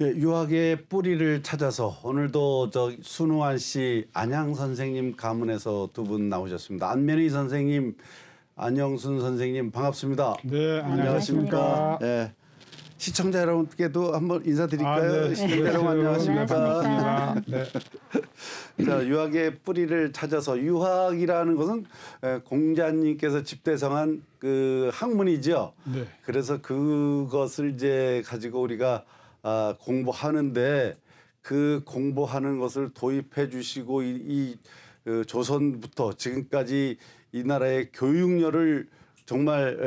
예, 유학의 뿌리를 찾아서 오늘도 저 순우환 씨, 안양 선생님 가문에서 두 분 나오셨습니다. 안면희 선생님, 안영순 선생님 반갑습니다. 네, 안녕하십니까. 예. 시청자 여러분께도 한번 인사드릴까요? 아, 네. 시청자 여러분 안녕하십니까? 반갑습니다. 네. 자, 유학의 뿌리를 찾아서 유학이라는 것은 에, 공자님께서 집대성한 그 학문이죠. 네. 그래서 그것을 이제 가지고 우리가 아, 공부하는데 그 공부하는 것을 도입해 주시고 이, 이 그 조선부터 지금까지 이 나라의 교육열을 정말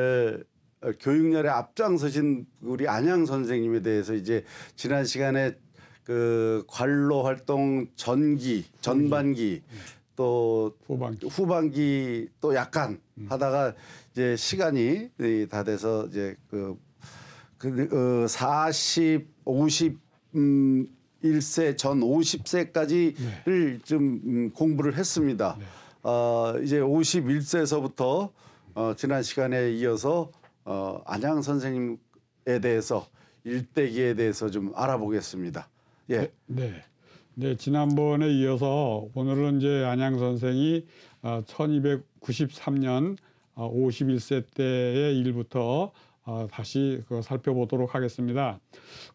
에, 어, 교육열에 앞장서신 우리 안양 선생님에 대해서 이제 지난 시간에 그 관로 활동 전기, 전반기 또 후반기. 후반기 또 약간 하다가 이제 시간이 이다 돼서 이제 그, 그 어, 40, 50 음, 1세 전 50세까지를 좀 음, 공부를 했습니다. 어, 이제 51세에서부터 어, 지난 시간에 이어서 어, 안양 선생님에 대해서 일대기에 대해서 좀 알아보겠습니다. 예. 네. 네, 지난번에 이어서 오늘은 이제 안양 선생이 어, 1293년 어, 51세 때의 일부터 어, 다시 그 살펴보도록 하겠습니다.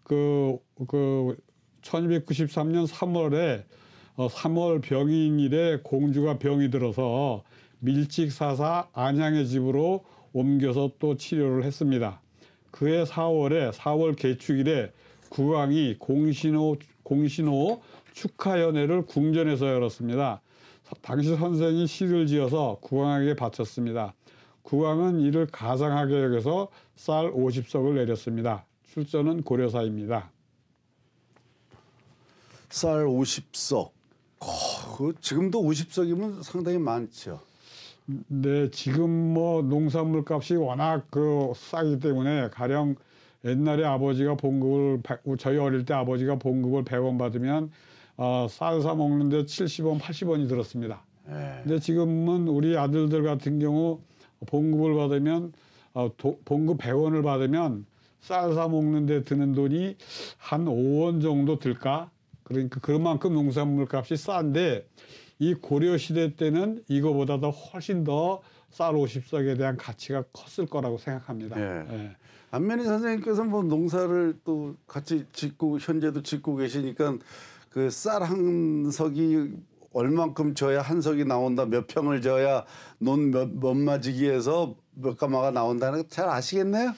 그, 그 1293년 3월에 어, 3월 병인일에 공주가 병이 들어서 밀직사사 안양의 집으로 옮겨서 또 치료를 했습니다. 그해 4월에 4월 개축일에 국왕이 공신호 공신호 축하 연회를 궁전에서 열었습니다. 당시 선생이 시를 지어서 국왕에게 바쳤습니다. 국왕은 이를 가상하게 여겨서 쌀 50석을 내렸습니다. 출전은 고려사입니다. 쌀 50석. 어, 그 지금도 50석이면 상당히 많죠. 네, 지금 뭐 농산물 값이 워낙 그 싸기 때문에 가령 옛날에 아버지가 봉급을 백- 저희 어릴 때 아버지가 봉급을 100원 받으면 어, 쌀사 먹는데 70원, 80원이 들었습니다. 예. 근데 지금은 우리 아들들 같은 경우 봉급을 받으면 어, 도, 봉급 100원을 받으면 쌀 사 먹는데 드는 돈이 한 5원 정도 들까? 그러니까 그만큼 농산물 값이 싼데 이 고려 시대 때는 이거보다 더 훨씬 더 쌀 50석에 대한 가치가 컸을 거라고 생각합니다. 예. 예. 안면희 선생님께서 뭐 농사를 또 같이 짓고 현재도 짓고 계시니까 그 쌀 한 석이 얼만큼 져야 한 석이 나온다 몇 평을 져야 논몇 멋마지기에서 몇 가마가 나온다는 거 잘 아시겠네요?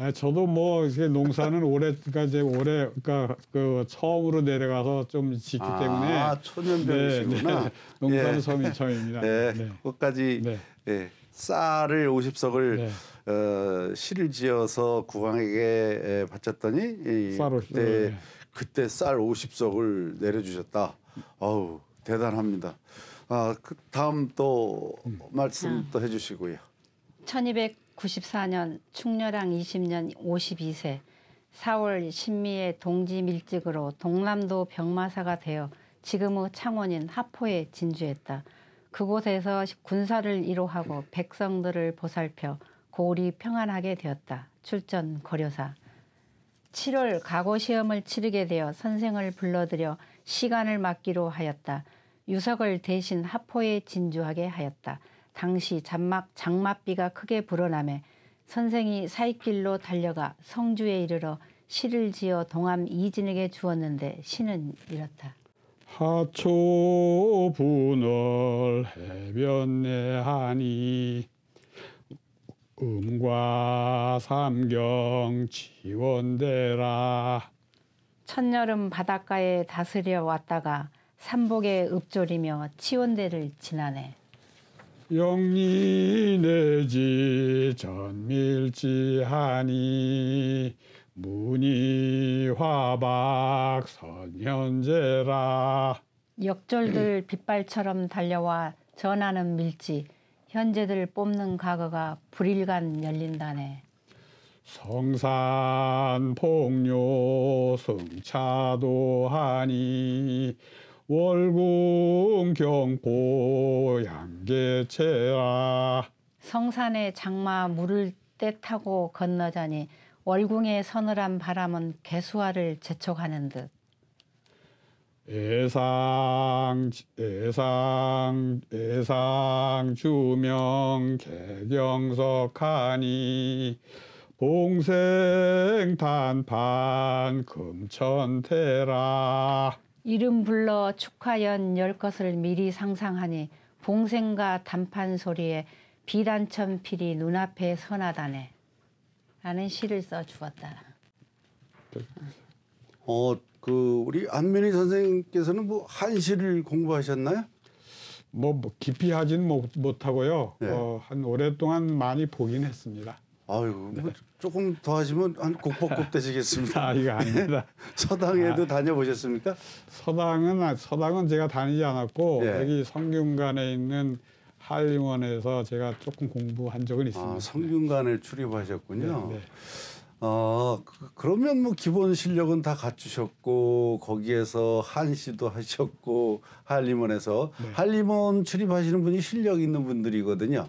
예, 저도 뭐 이게 농사는 올해 그러니까 이제 올해 그러니까 그 처음으로 내려가서 좀 짓기 때문에 아 초년병이시구나. 농사는 예. 처음 처음입니다. 네, 네. 그것까지 네. 예, 쌀을 50석을 네. 어, 시를 지어서 국왕에게 에, 바쳤더니 이, 쌀 50석, 그때 네. 그때 쌀 50석을 내려주셨다. 어우 대단합니다. 아, 그 다음 또 음. 말씀 또 해주시고요. 1294년 충렬왕 20년 52세 4월 신미의 동지 밀직으로 동남도 병마사가 되어 지금의 창원인 하포에 진주했다. 그곳에서 군사를 이로하고 백성들을 보살펴 고을이 평안하게 되었다. 출전 고려사 7월 각오 시험을 치르게 되어 선생을 불러들여 시간을 맡기로 하였다. 유석을 대신 하포에 진주하게 하였다. 당시 장막, 장맛비가 크게 불어나매 선생이 사익길로 달려가 성주에 이르러 시를 지어 동암 이진에게 주었는데 시는 이렇다. 하초 분월 해변내 하니 음과 삼경 지원대라 첫여름 바닷가에 다스려 왔다가 삼복에 읍조리며 치원대를 지나네. 영리 내지 전밀지하니 문이 화박 선현제라 역졸들 빗발처럼 달려와 전하는 밀지 현재들 뽑는 과거가 불일간 열린다네. 성산 폭료 승차도 하니 월궁 경포 양계체라. 성산에 장마 물을 때 타고 건너자니 월궁의 서늘한 바람은 개수화를 재촉하는 듯. 애상 애상 애상 주명 개경석하니 봉생 단판 금천태라 이름 불러 축하연 열 것을 미리 상상하니 봉생과 단판 소리에 비단천 필이 눈앞에 서나다네 라는 시를 써 주었다. 어, 그 우리 안면희 선생님께서는 뭐 한시를 공부하셨나요? 뭐, 뭐 깊이 하진 못, 못하고요. 네. 어, 한 오랫동안 많이 보긴 했습니다. 아유, 뭐 조금 더 하시면 한 국보급 되시겠습니다. 아, 이거 아닙니다. 서당에도 다녀보셨습니까? 서당은 아- 서당은 제가 다니지 않았고 예. 여기 성균관에 있는 한림원에서 제가 조금 공부한 적은 있습니다. 아, 성균관을 출입하셨군요. 네, 네. 어, 그, 그러면 뭐 기본 실력은 다 갖추셨고 거기에서 한시도 하셨고 한림원에서 네. 한림원 출입하시는 분이 실력 있는 분들이거든요.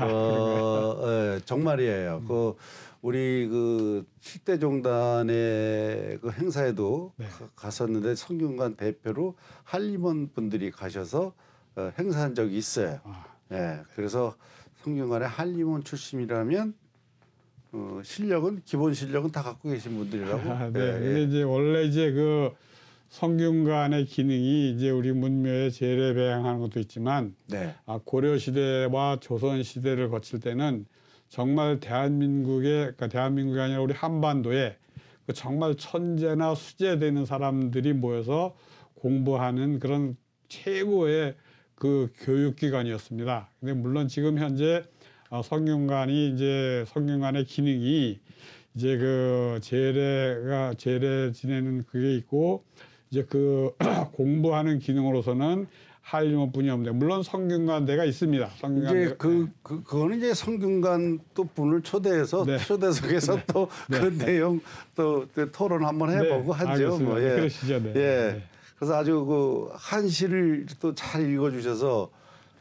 어, 예, 정말이에요. 음. 그 우리 그 칠대종단의 그 행사에도 네. 가- 갔었는데 성균관 대표로 한림원 분들이 가셔서 어, 행사한 적이 있어요. 아, 예, 그래서 성균관의 한림원 출신이라면 어, 실력은 기본 실력은 다 갖고 계신 분들이라고. 아, 네. 예, 예. 이제 원래 이제 그 성균관의 기능이 이제 우리 문묘에 제례 배양하는 것도 있지만 네. 아, 고려 시대와 조선 시대를 거칠 때는 정말 대한민국의 그러니까 대한민국이 아니라 우리 한반도에 그 정말 천재나 수재되는 사람들이 모여서 공부하는 그런 최고의 그 교육기관이었습니다. 근데 물론 지금 현재 어, 성균관이 이제 성균관의 기능이 이제 그 제례가 제례 지내는 그게 있고 이제 그 공부하는 기능으로서는 한림원뿐이 없는데 물론 성균관대가 있습니다. 성균관대 이제 그, 그 그거는 이제 성균관 또 분을 초대해서 네. 초대석에서 또그 내용 또, 또 토론 한번 해보고 하죠. 알겠습니다. 뭐, 예. 그러시죠. 네. 예. 네. 그래서 아주 그 한시를 또 잘 읽어주셔서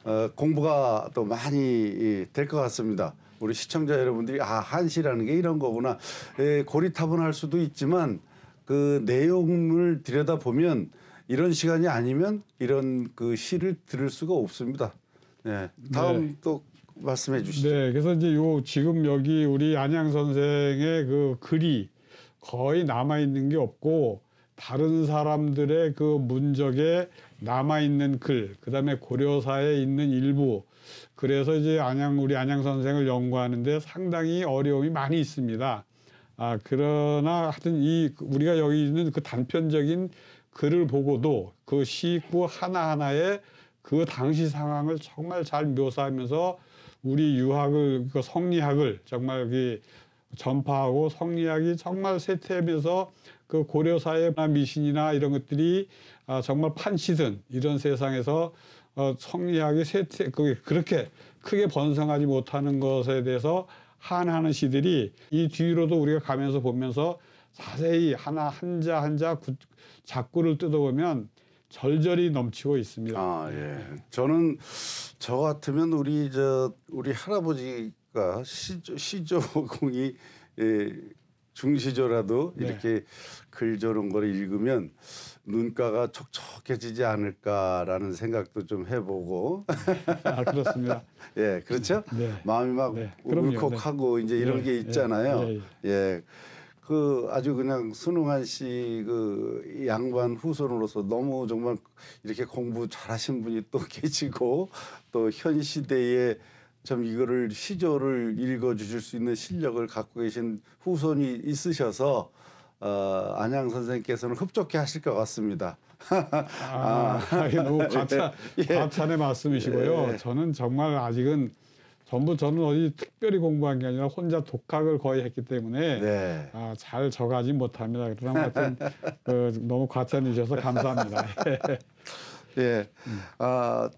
어, 공부가 또 많이 될 것 같습니다. 우리 시청자 여러분들이 아 한시라는 게 이런 거구나. 예, 고리타분할 수도 있지만 그 내용을 들여다 보면 이런 시간이 아니면 이런 그 시를 들을 수가 없습니다. 네. 다음 네. 또 말씀해 주시죠. 네, 그래서 이제 요 지금 여기 우리 안양 선생의 그 글이 거의 남아 있는 게 없고 다른 사람들의 그 문적에 남아 있는 글, 그다음에 고려사에 있는 일부. 그래서 이제 안양 우리 안양 선생을 연구하는데 상당히 어려움이 많이 있습니다. 아 그러나 하여튼 이 우리가 여기 있는 그 단편적인 글을 보고도 그 시구 하나 하나에 그 당시 상황을 정말 잘 묘사하면서 우리 유학을 그 성리학을 정말 그 전파하고 성리학이 정말 쇠퇴하면서 그 고려사의 미신이나 이런 것들이 아, 정말 판시든 이런 세상에서 어, 성리학이 쇠퇴 그 그렇게 크게 번성하지 못하는 것에 대해서 한하는 시들이 이 뒤로도 우리가 가면서 보면서 자세히 하나 한자 한자 구- 작구를 뜯어보면 절절히 넘치고 있습니다. 아 예. 저는 저 같으면 우리 저 우리 할아버지가 시조 시조공이 예, 중시조라도 네. 이렇게 글 저런 거를 읽으면 눈가가 촉촉해지지 않을까라는 생각도 좀 해보고 아, 그렇습니다. 예 그렇죠 네. 마음이 막 네. 울컥하고 이제 이런 네, 게 네, 있잖아요 네, 예. 그 아주 그냥 순응한 씨 그 양반 후손으로서 너무 정말 이렇게 공부 잘하신 분이 또 계시고 또 현 시대에 참 이거를 시조를 읽어 주실 수 있는 실력을 갖고 계신 후손이 있으셔서 어, 안양 선생님께서는 흡족해 하실 것 같습니다. 아, 이게 너무 과찬, 예. 과찬의 말씀이시고요. 예. 저는 정말 아직은 전부 저는 어디 특별히 공부한 게 아니라 혼자 독학을 거의 했기 때문에 네. 아, 잘 적하지 못합니다. 그러나 하여튼 그, 너무 과찬이셔서 감사합니다. 예. 아,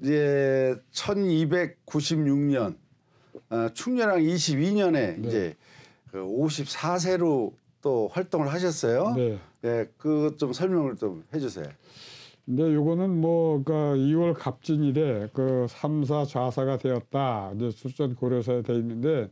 이제 1296년 어, 충렬왕 22년에 네. 이제 그 54세로 또 활동을 하셨어요. 네. 예, 그것 좀 설명을 좀 해주세요. 근데 요거는 뭐, 그 2월 갑진일에 그 3사 좌사가 되었다. 이제 출전 고려사에 돼 있는데,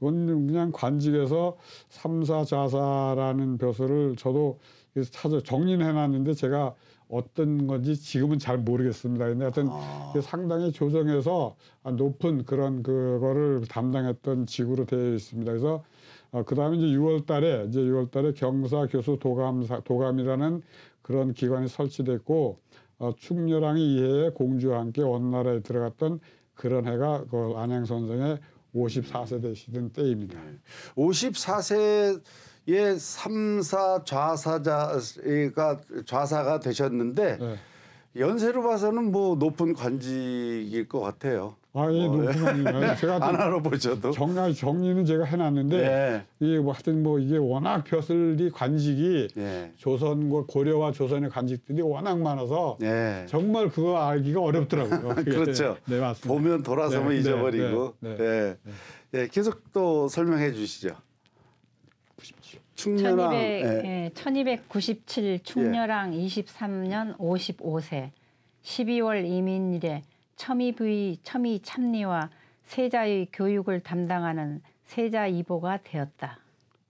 이건 그냥 관직에서 3사 좌사라는 벼슬을 저도 그래서 찾아 정리는 해놨는데 제가 어떤 건지 지금은 잘 모르겠습니다. 근데 하여튼 이게 상당히 조정해서 아, 높은 그런 그거를 담당했던 직으로 되어 있습니다. 그래서 어, 그다음에 이제 6월 달에 이제 6월 달에 경사 교수 도감사 도감이라는 그런 기관이 설치됐고 어, 충렬왕이 이해에 공주와 함께 원나라에 들어갔던 그런 해가 그 안양 선생의 54세 되시던 때입니다. 54세 의 삼사 좌사자가 좌사가 되셨는데 네. 연세로 봐서는 뭐 높은 관직일 것 같아요. 아, 예, 높은 아닌가요? 제가 안좀 알아보셔도. 정리 정리는 제가 해놨는데 네. 이게 뭐 하여튼 뭐 이게 워낙 벼슬이 관직이 예. 조선과 고려와 조선의 관직들이 워낙 많아서 예. 정말 그거 알기가 어렵더라고요. 그렇죠. 네 맞습니다. 보면 돌아서면 네, 네, 잊어버리고. 네, 예. 예. 계속 또 설명해 주시죠. 충렬왕. 1200, 예. 예, 1297 충렬왕 23년 55세 12월 이민일에 첨의부의 첨의 참리와 세자의 교육을 담당하는 세자 이보가 되었다.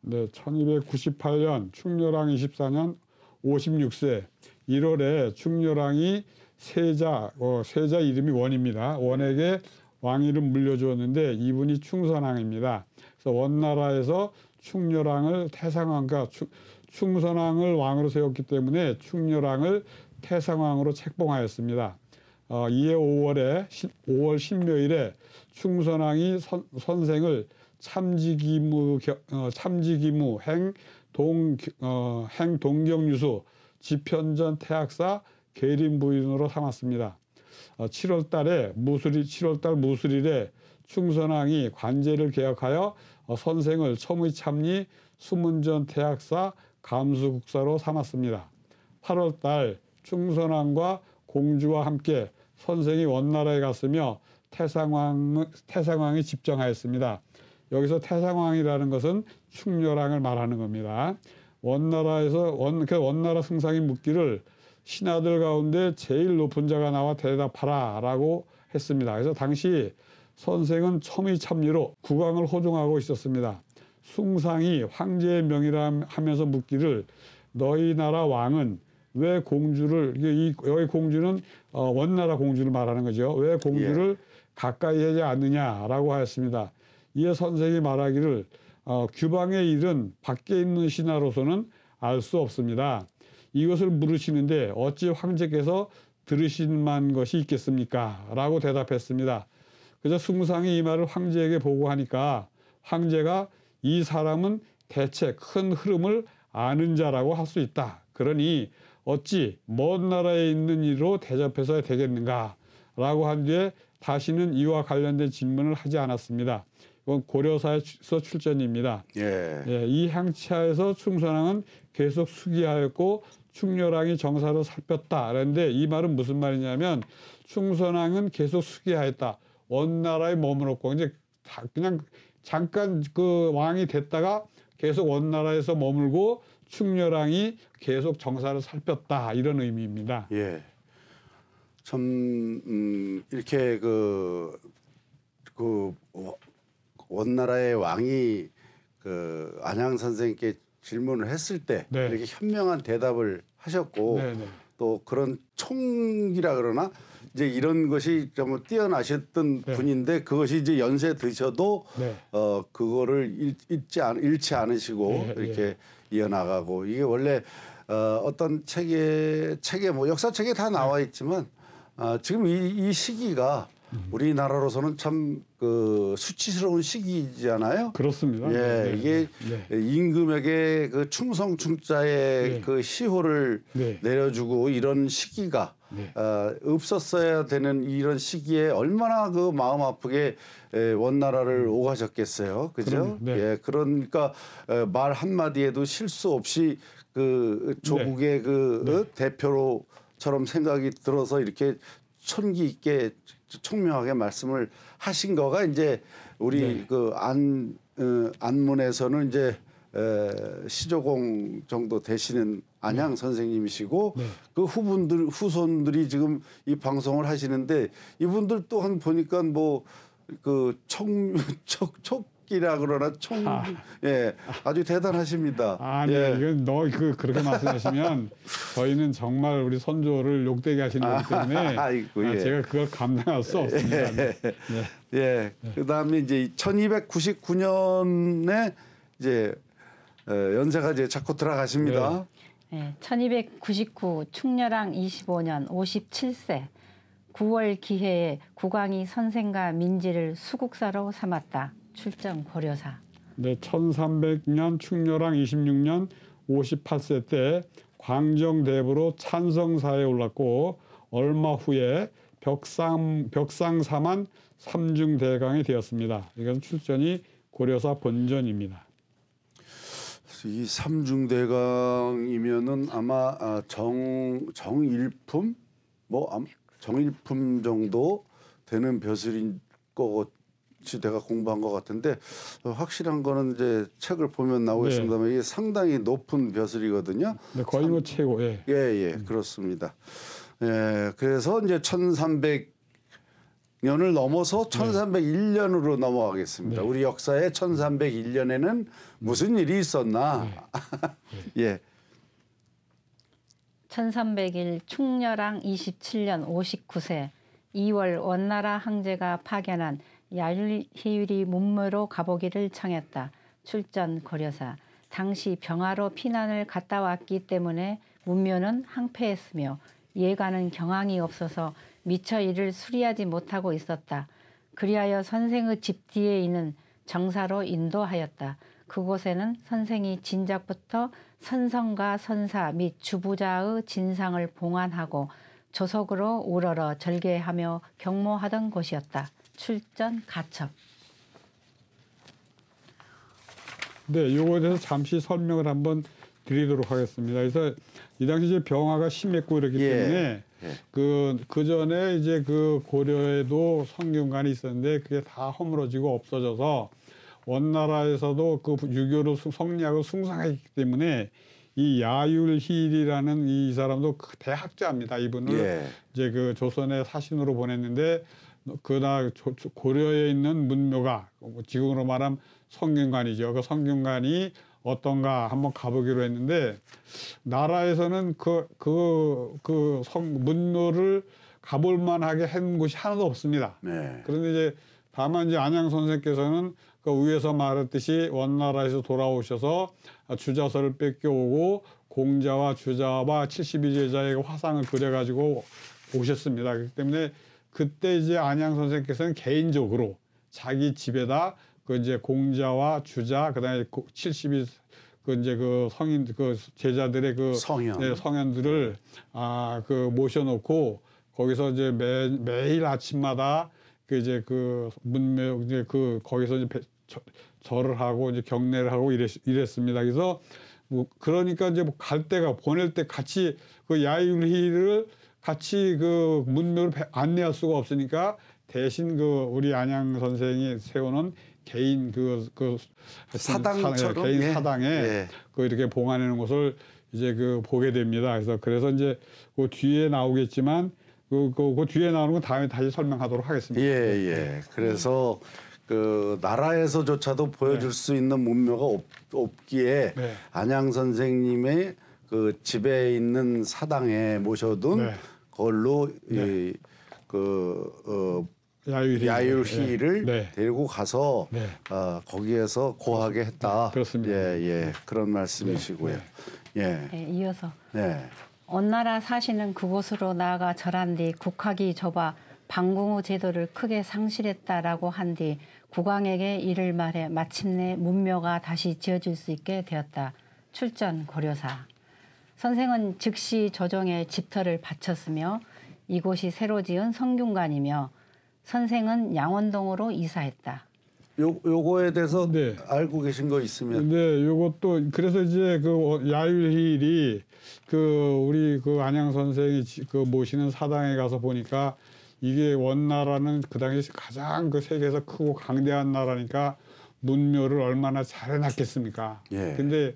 네, 1298년 충렬왕 24년 56세 1월에 충렬왕이 세자 어, 세자 이름이 원입니다. 원에게 왕위를 물려주었는데 이분이 충선왕입니다. 그래서 원나라에서 충렬왕을 태상왕과 충- 충선왕을 왕으로 세웠기 때문에 충렬왕을 태상왕으로 책봉하였습니다. 어, 이해 5월에 5월 신묘일에 충선왕이 선, 선생을 참지기무 겨- 어, 참지기무 행동 어, 행동경유수 지편전 태학사 계림 부인으로 삼았습니다. 어, 7월달에 무술이 7월달 무술일에 충선왕이 관제를 개혁하여 어, 선생을 첨의 참리 수문전 태학사 감수국사로 삼았습니다. 8월 달 충선왕과 공주와 함께 선생이 원나라에 갔으며 태상왕 태상왕이 집정하였습니다. 여기서 태상왕이라는 것은 충렬왕을 말하는 겁니다. 원나라에서 원, 그 원나라 승상이 묻기를 신하들 가운데 제일 높은 자가 나와 대답하라 라고 했습니다. 그래서 당시 선생은 첨의 참리로 국왕을 호종하고 있었습니다. 숭상이 황제의 명이라 하면서 묻기를 너희 나라 왕은 왜 공주를 이 여기 공주는 어, 원나라 공주를 말하는 거죠. 왜 공주를 가까이 하지 않느냐라고 하였습니다. 이에 선생이 말하기를 어, 규방의 일은 밖에 있는 신하로서는 알 수 없습니다. 이것을 물으시는데 어찌 황제께서 들으신 만 것이 있겠습니까? 라고 대답했습니다. 그래서 숭상이 이 말을 황제에게 보고하니까 황제가 이 사람은 대체 큰 흐름을 아는 자라고 할 수 있다. 그러니 어찌 먼 나라에 있는 이로 대접해서 되겠는가? 라고 한 뒤에 다시는 이와 관련된 질문을 하지 않았습니다. 이건 고려사에서 출전입니다. 예. 예, 이 향치하에서 충선왕은 계속 수기하였고 충렬왕이 정사를 살폈다. 그런데 이 말은 무슨 말이냐면 충선왕은 계속 수기하였다. 원나라에 머물렀고 이제 다 그냥 잠깐 그 왕이 됐다가 계속 원나라에서 머물고 충렬왕이 계속 정사를 살폈다 이런 의미입니다. 예. 참 음, 이렇게 그, 그 워- 원나라의 왕이 그 안양 선생님께 질문을 했을 때 네. 이렇게 현명한 대답을 하셨고 네 네. 또 그런 총이라 그러나 이제 이런 것이 좀 뛰어나셨던 네. 분인데 그것이 이제 연세 드셔도 네. 어 그거를 잃, 잃지 않, 잃지 않으시고 예, 이렇게 이어나가고 이게 원래 어 어떤 책에 책에 뭐 역사책에 다 나와 있지만 아 지금 이, 이 시기가 음. 우리나라로서는 참 그 수치스러운 시기잖아요. 그렇습니다. 예, 네, 이게 네. 임금에게 그 충성 충자의 네. 그 시호를 네. 내려주고 이런 시기가 네. 어, 없었어야 되는 이런 시기에 얼마나 그 마음 아프게 에, 원나라를 오가셨겠어요, 그죠? 네. 예, 그러니까 어, 말 한마디에도 실수 없이 그 조국의 그 네. 어, 대표로처럼 생각이 들어서 이렇게 촌기 있게 총명하게 말씀을 하신 거가 이제 우리 네. 그안 어, 안문에서는 이제 에, 시조공 정도 되시는 안양 선생님이시고 네. 그 후분들 후손들이 지금 이 방송을 하시는데 이분들 또한 보니까 뭐 뭐그청촉 촉기라 그러나 총 아. 예 아주 대단하십니다. 아니 예. 이건 너 그 그렇게 말씀하시면 저희는 정말 우리 선조를 욕되게 하시는 거기 때문에 아이고, 아, 예. 제가 그걸 감당할 수 없습니다. 네. 예. 그다음에 이제 1299년에 이제 어, 연세가 이제 자꾸 들어가십니다. 예, 1299 충렬왕 25년 57세 9월 기해에 국왕이 선생과 민지를 수국사로 삼았다. 출정 고려사. 네, 1300년 충렬왕 26년 58세 때 광정대부로 찬성사에 올랐고 얼마 후에 벽상 벽상사만 삼중대강이 되었습니다. 이건 출전이 고려사 본전입니다. 이 삼중대강이면은 아마 아, 정 정일품 뭐 아마 정일품 정도 되는 벼슬인 것이 내가 공부한 것 같은데 어, 확실한 거는 이제 책을 보면 나오겠습니다만 이게 상당히 높은 벼슬이거든요. 네, 거의 뭐 최고. 예. 예, 예, 그렇습니다. 예, 그래서 이제 1300 년을 넘어서 1301년으로 넘어가겠습니다. 네. 우리 역사의 1301년에는 무슨 일이 있었나? 예, 1300일 충렬왕 27년 59세 2월 원나라 황제가 파견한 야율희율이 문무로 가보기를 청했다. 출전 고려사. 당시 병화로 피난을 갔다 왔기 때문에 문묘는 항폐했으며 예가는 경황이 없어서 미처 이를 수리하지 못하고 있었다. 그리하여 선생의 집 뒤에 있는 정사로 인도하였다. 그곳에는 선생이 진작부터 선성과 선사 및 주부자의 진상을 봉안하고 조석으로 우러러 절개하며 경모하던 곳이었다. 출전 가첩. 네, 요거에 대해서 잠시 설명을 한번 드리도록 하겠습니다. 그래서 이 당시 이제 병화가 심했고 이렇기 예. 때문에 예. 그, 그 전에 이제 그 고려에도 성균관이 있었는데 그게 다 허물어지고 없어져서 원나라에서도 그 유교를 숭- 성리학을 숭상했기 때문에 이 야율희일이라는 이 사람도 그 대학자입니다. 이분을 예, 이제 그 조선의 사신으로 보냈는데 그나 고려에 있는 문묘가 지금으로 말하면 성균관이죠. 그 성균관이 어떤가 한번 가보기로 했는데 나라에서는 그 그 그 성 문묘를 가볼 만하게 한 곳이 하나도 없습니다. 네, 그런데 이제 다만 이제 안양 선생께서는 그 위에서 말했듯이 원나라에서 돌아오셔서 주자서를 뺏겨오고 공자와 주자와 72제자의 화상을 그려가지고 오셨습니다. 그렇기 때문에 그때 이제 안양 선생께서는 개인적으로 자기 집에다 그 이제 공자와 주자 그다음에 72, 그 이제 그 성인 그 제자들의 그 성현. 네, 성현들을 아 그 모셔놓고 거기서 이제 매 매일 아침마다 그 이제 그 문묘 이제 그 거기서 이제 배- 저- 절을 하고 이제 경례를 하고 이랬, 이랬습니다. 그래서 뭐 그러니까 이제 뭐 갈 때가 보낼 때 같이 그 야율희를 같이 그 배- 안내할 수가 없으니까 대신 그 우리 안양 선생이 세우는 개인 그, 그 사당처럼? 개인 예. 사당에 예. 그 이렇게 봉안하는 것을 이제 그 보게 됩니다. 그래서 그래서 이제 그 뒤에 나오겠지만 그, 그, 그 뒤에 나오는 건 다음에 다시 설명하도록 하겠습니다. 예, 예. 그래서 그 나라에서조차도 보여줄 수 있는 문묘가 없, 없기에 네. 안양 선생님의 그 집에 있는 사당에 모셔둔 네. 걸로 이 그 어, 야율희 야율희를 네. 데리고 가서 네. 어, 거기에서 고하게 했다. 그렇습니다. 예, 예. 그런 말씀이시고요. 예. 예, 이어서 네. 원나라 사신은 그곳으로 나아가 절한 뒤 국학이 좁아 방궁후 제도를 크게 상실했다라고 한 뒤 국왕에게 이를 말해 마침내 문묘가 다시 지어질 수 있게 되었다. 출전 고려사. 선생은 즉시 조정에 집터를 바쳤으며 이곳이 새로 지은 성균관이며 선생은 양원동으로 이사했다. 요 요거에 대해서 네. 알고 계신 거 있으면 네, 요것도 그래서 이제 그 야율힐이 그 우리 그 안양 선생이 지- 그 모시는 사당에 가서 보니까 이게 원나라는 그 당시 가장 그 세계에서 크고 강대한 나라니까 문묘를 얼마나 잘 해놨겠습니까? 예. 근데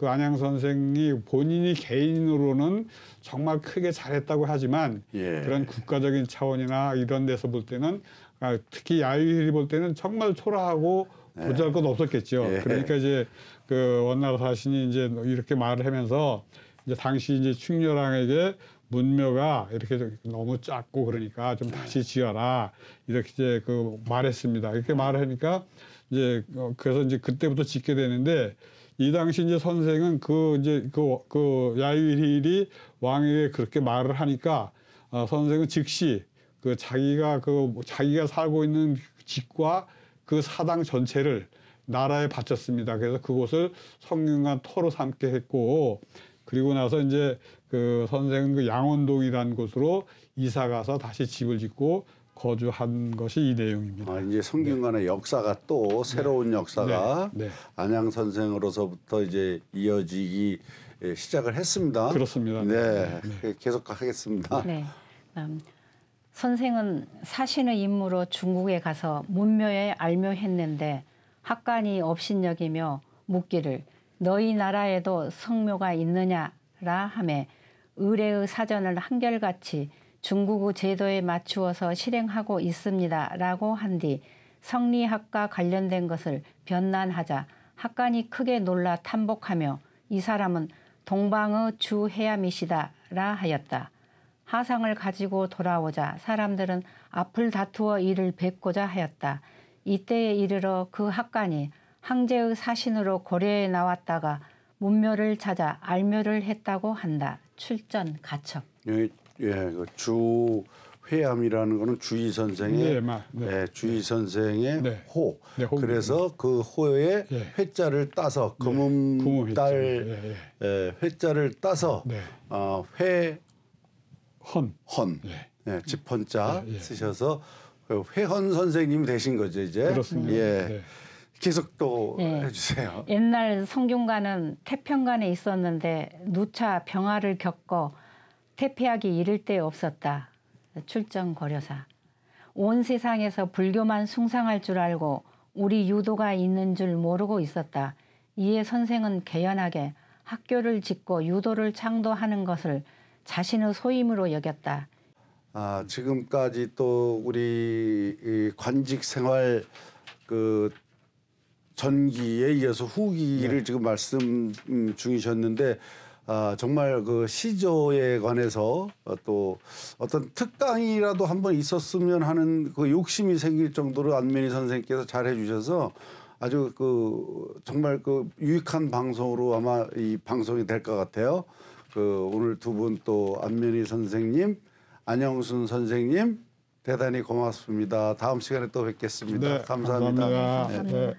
그 안양 선생이 본인이 개인으로는 정말 크게 잘했다고 하지만 예. 그런 국가적인 차원이나 이런 데서 볼 때는 아, 특히 야유일이 볼 때는 정말 초라하고 보잘 것 없었겠죠. 예. 그러니까 이제 그 원나라 사신이 이제 이렇게 말을 하면서 이제 당시 이제 충렬왕에게 문묘가 이렇게 너무 작고 그러니까 좀 다시 지어라 이렇게 이제 그 말했습니다. 이렇게 말을 하니까 이제 어, 그래서 이제 그때부터 짓게 되는데 이 당시 이제 선생은 그 이제 그, 그 야유일이 왕에게 그렇게 말을 하니까 어, 선생은 즉시 그 자기가 그 자기가 살고 있는 집과 그 사당 전체를 나라에 바쳤습니다. 그래서 그곳을 성균관 터로 삼게 했고 그리고 나서 이제 그 선생은 그 양원동이라는 곳으로 이사 가서 다시 집을 짓고 거주한 것이 이 내용입니다. 아, 이제 성균관의 역사가 또 새로운 역사가 네, 네. 안양 선생으로서부터 이제 이어지기 예, 시작을 했습니다. 그렇습니다. 네, 계속 하겠습니다. 네. 음, 선생은 사신의 임무로 중국에 가서 문묘에 알묘했는데 학관이 업신여기며 묻기를 너희 나라에도 성묘가 있느냐라 하매 의례의 사전을 한결같이 중국의 제도에 맞추어서 실행하고 있습니다 라고 한 뒤 성리학과 관련된 것을 변난하자 학관이 크게 놀라 탐복하며 이 사람은 동방의 주해암이시다 라 하였다. 하상을 가지고 돌아오자 사람들은 앞을 다투어 이를 뵙고자 하였다. 이때에 이르러 그 학관이 항제의 사신으로 고려에 나왔다가 문묘를 찾아 알묘를 했다고 한다. 출전 가첩. 예, 예, 그 주 회암이라는 거는 주의 선생의 네, 마- 네. 예, 주의 선생의 네. 호. 네, 호입니다. 그래서 그 호에 예. 회자를 따서 금음 금음달 예, 예. 예, 회자를 따서 네. 어, 회헌 헌. 예. 예, 집헌자 예, 예. 쓰셔서 그 회헌 선생님이 되신 거죠 이제. 그렇습니다. 예, 네. 계속 또 예. 해주세요. 옛날 성균관은 태평관에 있었는데 누차 병화를 겪어 태피하기 이를 데 없었다. 출정 고려사. 온 세상에서 불교만 숭상할 줄 알고 우리 유도가 있는 줄 모르고 있었다. 이에 선생은 개연하게 학교를 짓고 유도를 창도하는 것을 자신의 소임으로 여겼다. 아, 지금까지 또 우리 이 관직 생활 그 전기에 이어서 후기를 네. 지금 말씀 음, 중이셨는데 아, 정말 그 시조에 관해서 어, 또 어떤 특강이라도 한번 있었으면 하는 그 욕심이 생길 정도로 안면희 선생님께서 잘 해주셔서 아주 그 정말 그 유익한 방송으로 아마 이 방송이 될 것 같아요. 그 오늘 두 분 또 안면희 선생님, 안영순 선생님 대단히 고맙습니다. 다음 시간에 또 뵙겠습니다. 네, 감사합니다. 감사합니다. 네. 네.